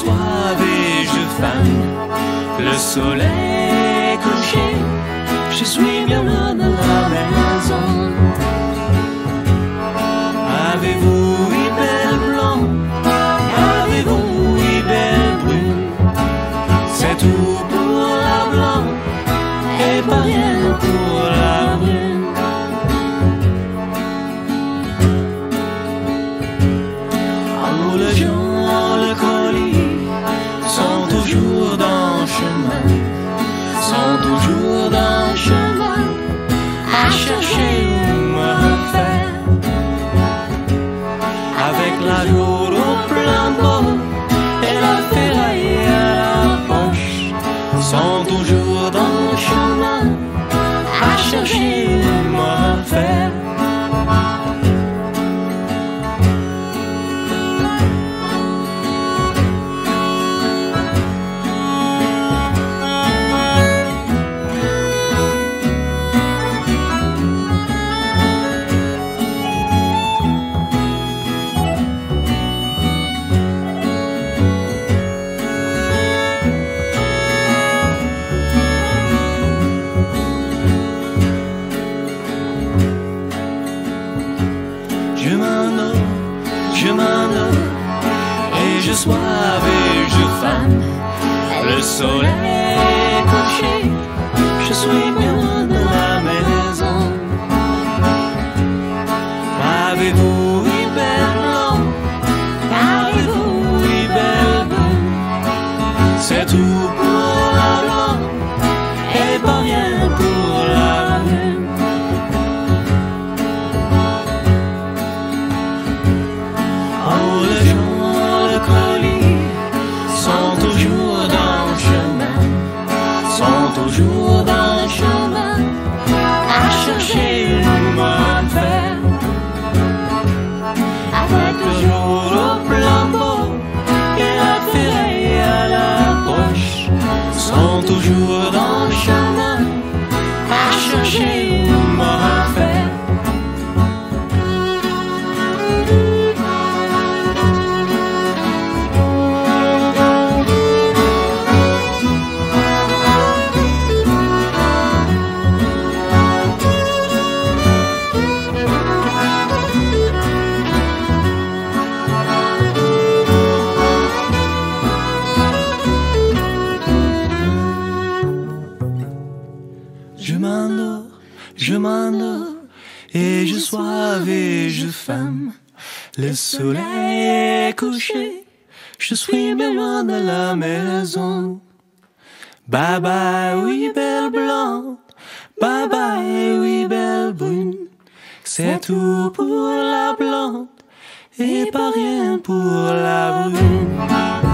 soif et je fane. Le soleil couché, je suis bien loin de la mer. Je m'en vais, et je soif et je femme. Le soleil couché, shame, shame, shame, et je soif et je femme. Le soleil est couché, je suis bien loin de la maison. Bye bye, oui, belle blonde, bye bye, oui, belle brune. C'est tout pour la blonde, et pas rien pour la brune.